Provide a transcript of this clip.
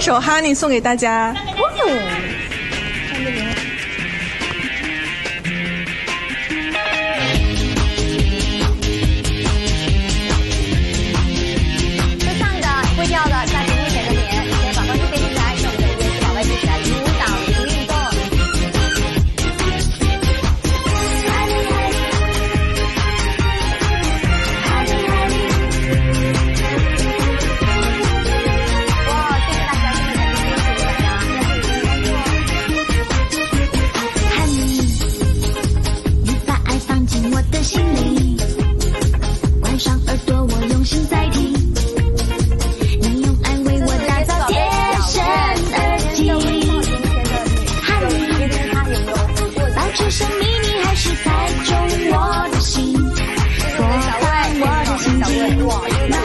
一首《Honey》送给大家。唱给大家。的心灵，关上耳朵，我用心在听。你用爱为我打造贴身耳机，和你保持神秘，你还是猜中我的心，破坏我的心情。